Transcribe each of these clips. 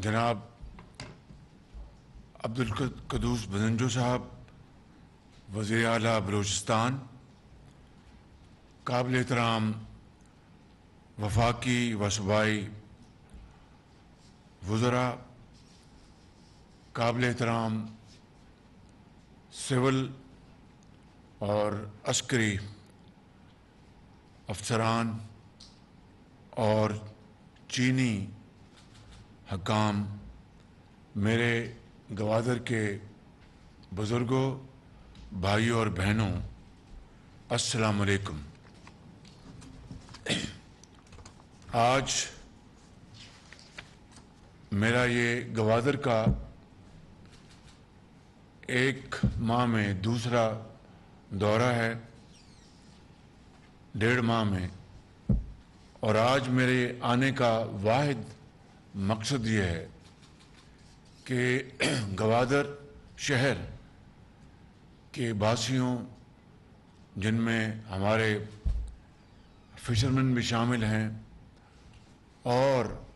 जनाब अब्दुल कदूस बदंजो साहब वज़ी अला बलूचिस्तान, काबिल एहतराम, वफाकी व सूबाई वज़रा, काबिल एहतराम सिविल और अस्करी अफसरान और चीनी हकाम, मेरे गवादर के बुज़ुर्गों, भाइयों और बहनों, अस्सलाम वालेकुम आज मेरा ये गवादर का एक माह में दूसरा दौरा है, डेढ़ माह में। और आज मेरे आने का वाहिद मकसद ये है कि गवादर शहर के बासियों जिनमें हमारे फिशरमैन भी शामिल हैं, और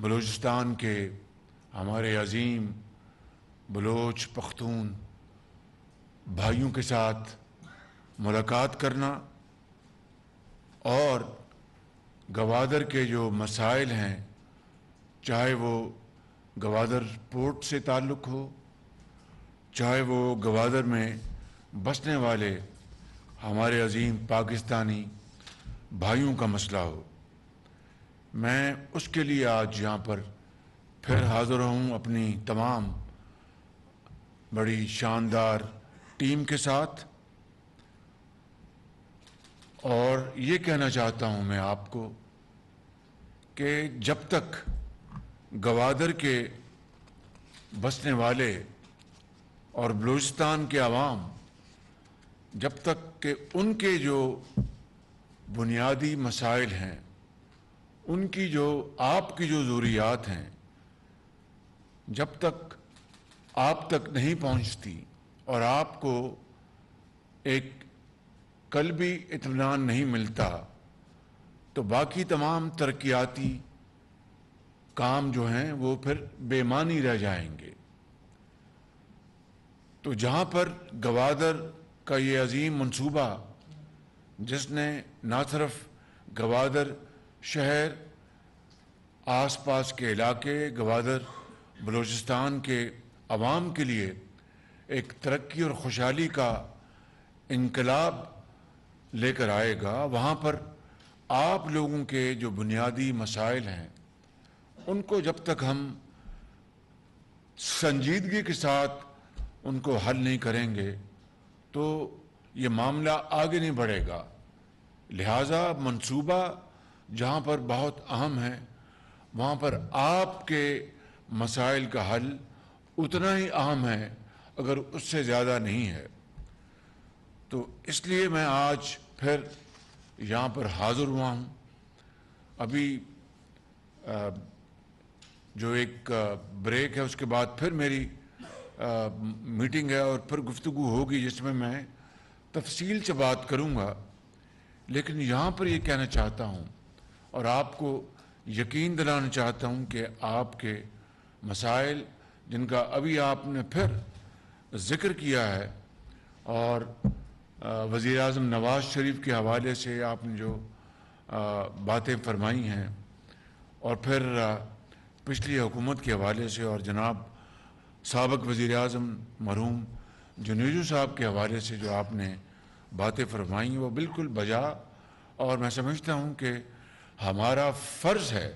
बलूचिस्तान के हमारे अजीम, बलोच, पख्तून भाइयों के साथ मुलाकात करना, और गवादर के जो मसाइल हैं चाहे वो गवादर पोर्ट से ताल्लुक़ हो, चाहे वो गवादर में बसने वाले हमारे अजीम पाकिस्तानी भाइयों का मसला हो, मैं उसके लिए आज यहाँ पर फिर हाज़िर हूँ अपनी तमाम बड़ी शानदार टीम के साथ। और ये कहना चाहता हूँ मैं आपको कि जब तक गवादर के बसने वाले और बलूचिस्तान के आवाम, जब तक के उनके जो बुनियादी मसाइल हैं, उनकी जो आपकी जो ज़रूरियात हैं, जब तक आप तक नहीं पहुँचती और आपको एक कल भी इतमान नहीं मिलता तो बाकी तमाम तरक्याती काम जो हैं, वो फिर बेमानी रह जाएँगे। तो जहाँ पर गवादर का ये अजीम मंसूबा, जिसने ना सिर्फ़ गवादर शहर, आसपास के इलाके, गवादर बलूचिस्तान के आवाम के लिए एक तरक्की और खुशहाली का इनकलाब लेकर आएगा, वहाँ पर आप लोगों के जो बुनियादी मसाइल हैं उनको जब तक हम संजीदगी के साथ उनको हल नहीं करेंगे तो ये मामला आगे नहीं बढ़ेगा। लिहाजा मंसूबा जहाँ पर बहुत अहम है, वहाँ पर आपके मसाइल का हल उतना ही अहम है, अगर उससे ज़्यादा नहीं है। तो इसलिए मैं आज फिर यहाँ पर हाज़िर हुआ हूँ। अभी जो एक ब्रेक है उसके बाद फिर मेरी आ, मीटिंग है और फिर गुफ्तु होगी जिसमें मैं तफसील से बात करूँगा। लेकिन यहाँ पर ये कहना चाहता हूँ और आपको यकीन दिलाना चाहता हूँ कि आपके मसाइल जिनका अभी आपने फिर ज़िक्र किया है और वज़ी अजम नवाज़ शरीफ के हवाले से आपने जो बातें फरमाई हैं और फिर पिछली हुकूमत के हवाले से और जनाब सबक वज़ी अजम मरहूम जुनेजू साहब के हवाले से जो आपने बातें फरमाई, वो बिल्कुल बजा। और मैं समझता हूँ कि हमारा फ़र्ज़ है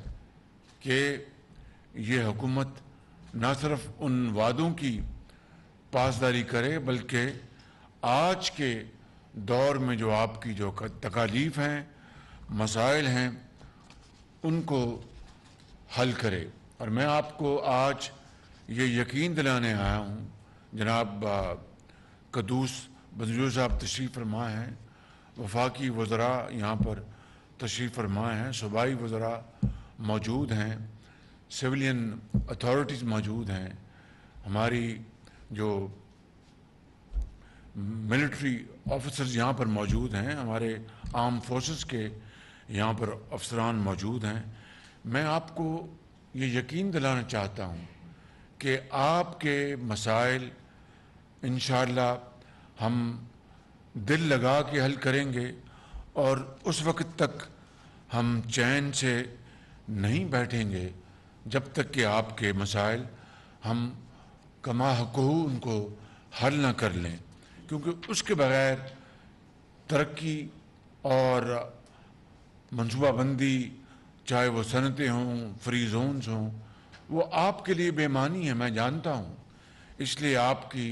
कि ये हुकूमत न सिर्फ़ उन वादों की पासदारी करे, बल्कि आज के दौर में जो आपकी जो तकालीफ हैं, मसाइल हैं, उनको हल करे। और मैं आपको आज ये यकीन दिलाने आया हूँ, जनाब कदूस बंजू साहब तशरीफ़ फरमा हैं, वफाकी वज़रा यहाँ पर तशरीफ़ फरमा हैं, सूबाई वज़रा मौजूद हैं, सिविलियन अथॉरिटीज़ मौजूद हैं, हमारी जो मिलिट्री ऑफिसर्स यहाँ पर मौजूद हैं, हमारे आर्म फोर्सेस के यहाँ पर अफसरान मौजूद हैं। मैं आपको ये यकीन दिलाना चाहता हूँ कि आपके मसाइल इन हम दिल लगा के हल करेंगे और उस वक्त तक हम चैन से नहीं बैठेंगे जब तक कि आपके मसाइल हम कमा हकू उनको हल ना कर लें। क्योंकि उसके बगैर तरक्की और मनसूबाबंदी चाहे वो सनतें हों, फ्री जोन्स हों, वो आपके लिए बेमानी है, मैं जानता हूँ। इसलिए आपकी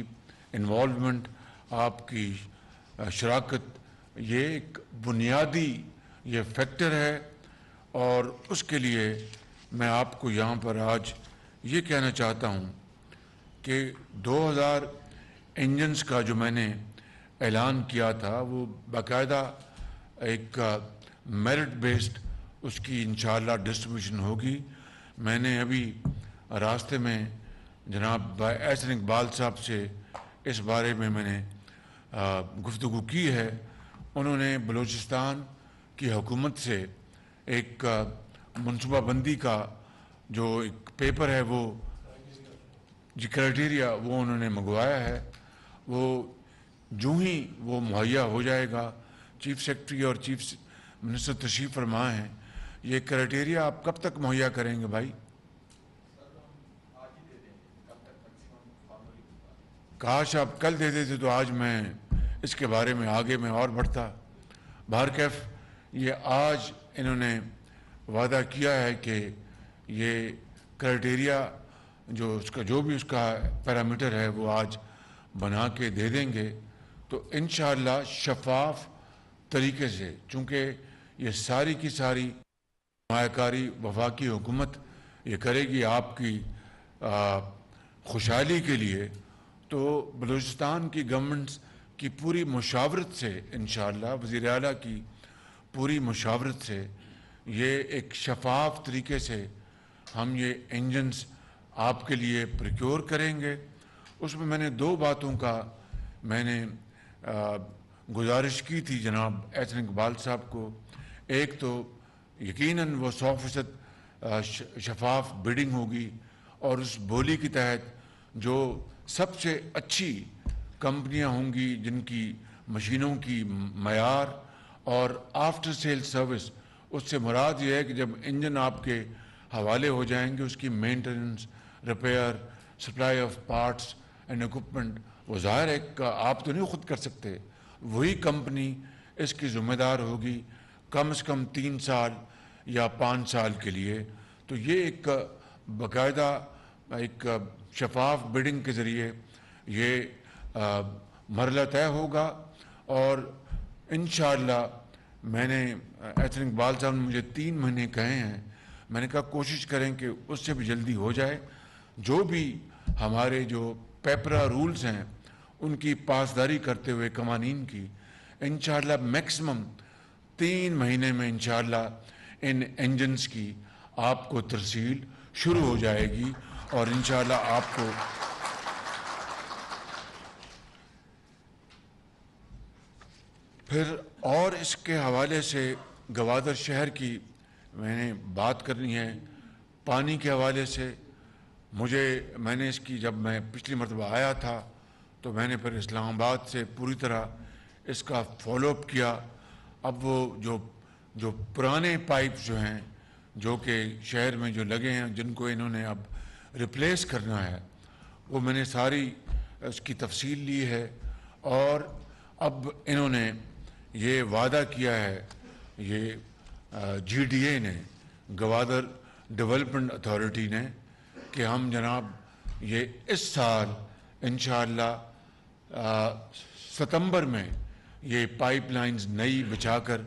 इन्वॉल्वमेंट आपकी शराकत, ये एक बुनियादी, ये फैक्टर है और उसके लिए मैं आपको यहाँ पर आज ये कहना चाहता हूँ कि 2000 इंजन्स का जो मैंने ऐलान किया था, वो बाकायदा एक मेरिट बेस्ड उसकी इंशाल्लाह डिस्ट्रीब्यूशन होगी। मैंने अभी रास्ते में जनाब एहसन इकबाल साहब से इस बारे में मैंने गुफ्तु की है। उन्होंने बलूचिस्तान की हुकूमत से एक मनसूबाबंदी का जो एक पेपर है वो, जी क्राइटेरिया वो उन्होंने मंगवाया है। वो जो ही वो मुहैया हो जाएगा, चीफ सेक्रेटरी और चीफ मिनिस्टर तशरीफ़ फरमा हैं। ये क्राइटेरिया आप कब तक मुहैया करेंगे भाई? काश आप कल दे देते तो आज मैं इसके बारे में आगे में और बढ़ता। बाहर कैफ ये आज इन्होंने वादा किया है कि ये क्राइटेरिया जो उसका, जो भी उसका पैरामीटर है, वो आज बना के दे देंगे। तो इन शफाफ तरीके से, चूँकि ये सारी की सारी मायाकारी वफाकी हुकूमत ये करेगी आपकी खुशहाली के लिए। तो बलूचिस्तान की गवर्नमेंट्स की पूरी मुशावरत से इन वज़ी अला की पूरी मुशावरत से ये एक शफाफ तरीके से हम ये इंजन्स आपके लिए प्रक्योर करेंगे। उसमें मैंने दो बातों का मैंने आ, गुजारिश की थी जनाब एहसन इकबाल साहब को। एक तो यकीनन वो सौ फ़ीसद शफाफ बिडिंग होगी और उस बोली के तहत जो सबसे अच्छी कंपनियाँ होंगी, जिनकी मशीनों की मैार और आफ्टर सेल सर्विस उससे मुराद ये है कि जब इंजन आपके हवाले हो जाएँगे, उसकी maintenance repair supply of parts and equipment वो ज़ाहिर है आप तो नहीं खुद कर सकते। वही कंपनी इसकी ज़िम्मेदार होगी कम से कम तीन साल या पाँच साल के लिए। तो ये एक बाकायदा एक शफाफ बिडिंग के ज़रिए ये मरला तय होगा। और इन मैंने एथन इकबाल साहब ने मुझे तीन महीने कहे हैं। मैंने कहा कोशिश करें कि उससे भी जल्दी हो जाए। जो भी हमारे जो पेपरा रूल्स हैं, उनकी पासदारी करते हुए कवानीन की इन मैक्सिमम तीन महीने में इन इन इंजन्स की आपको तरसील शुरू हो जाएगी और इन आपको फिर और इसके हवाले से गवादर शहर की मैंने बात करनी है। पानी के हवाले से मुझे, मैंने इसकी, जब मैं पिछली मरतबा आया था तो मैंने फिर इस्लामाबाद से पूरी तरह इसका फॉलोअप किया। अब वो जो जो पुराने पाइप जो हैं, जो कि शहर में जो लगे हैं, जिनको इन्होंने अब रिप्लेस करना है, वो मैंने सारी, उसकी तफसील ली है और अब इन्होंने ये वादा किया है, ये जीडीए ने, गवादर डेवलपमेंट अथॉरिटी ने, कि हम जनाब ये इस साल इन सितंबर में ये पाइपलाइंस नई बिछाकर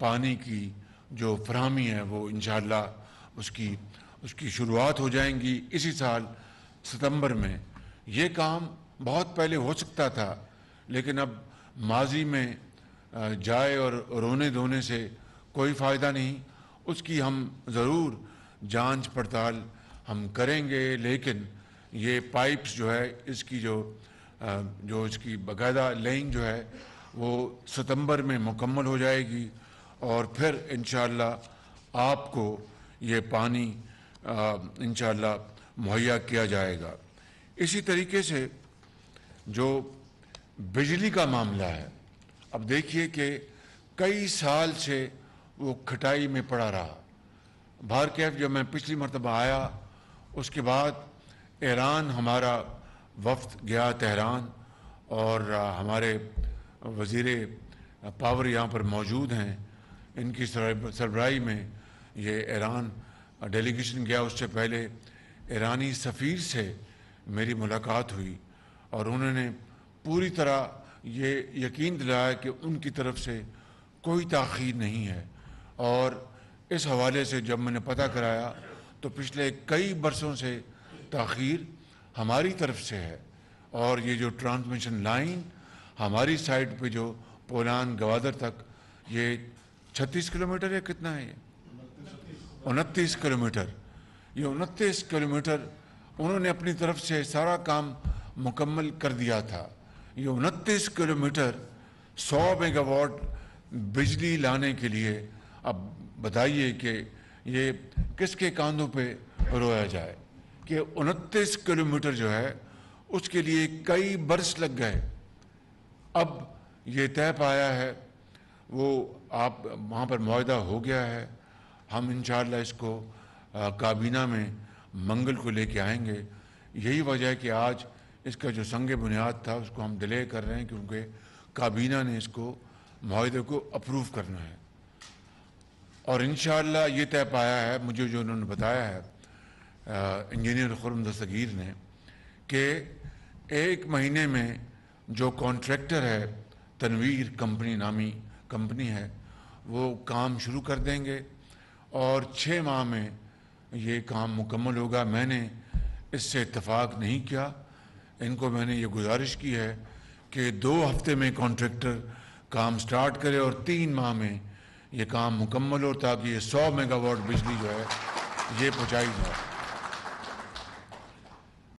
पानी की जो फ्राहमी है वो इन उसकी उसकी शुरुआत हो जाएँगी। इसी साल सितंबर में ये काम बहुत पहले हो सकता था, लेकिन अब माजी में जाए और रोने धोने से कोई फ़ायदा नहीं। उसकी हम ज़रूर जाँच पड़ताल हम करेंगे, लेकिन ये पाइप्स जो है, इसकी जो जो इसकी बाकायदा लेइंग जो है वो सितंबर में मुकम्मल हो जाएगी और फिर इन आपको ये पानी इंशाल्लाह मुहैया किया जाएगा। इसी तरीके से जो बिजली का मामला है, अब देखिए कि कई साल से वो खटाई में पड़ा रहा। बाहर कैफ जब मैं पिछली मरतबा आया, उसके बाद ईरान हमारा वफ्त गया तेहरान और हमारे वज़ीर पावर यहाँ पर मौजूद हैं। इनकी सरबराही में ये ईरान डेलीगेशन गया उससे पहले। ईरानी सफ़ीर से मेरी मुलाकात हुई और उन्होंने पूरी तरह ये यकीन दिलाया कि उनकी तरफ़ से कोई ताख़ीर नहीं है। और इस हवाले से जब मैंने पता कराया तो पिछले कई बरसों से ताख़ीर हमारी तरफ़ से है और ये जो ट्रांसमिशन लाइन हमारी साइड पे जो पोलान गवादर तक, ये 36 किलोमीटर है कितना है ये? उनतीस किलोमीटर। ये उनतीस किलोमीटर उन्होंने अपनी तरफ़ से सारा काम मुकम्मल कर दिया था। ये उनतीस किलोमीटर 100 मेगावाट बिजली लाने के लिए अब बताइए कि ये किसके कांधों पे रोया जाए? कि उनतीस किलोमीटर जो है, उसके लिए कई बरस लग गए। अब ये तय पाया है, वो आप, वहाँ पर मुआदा हो गया है। हम इन इसको काबीना में मंगल को लेके आएँगे। यही वजह है कि आज इसका जो संग बुनियाद था, उसको हम डिले कर रहे हैं क्योंकि काबीना ने इसको माहे को अप्रूव करना है। और इन ये तय पाया है, मुझे जो उन्होंने बताया है इंजीनियर खुरम दस्तगीर ने, कि एक महीने में जो कॉन्ट्रैक्टर है तनवीर कंपनी नामी कंपनी है, वो काम शुरू कर देंगे और छः माह में ये काम मुकम्मल होगा। मैंने इससे इतफाक़ नहीं किया। इनको मैंने ये गुजारिश की है कि दो हफ़्ते में कॉन्ट्रैक्टर काम स्टार्ट करे और तीन माह में ये काम मुकम्मल हो, ताकि ये सौ मेगावाट बिजली जो है, ये पहुँचाई जाए।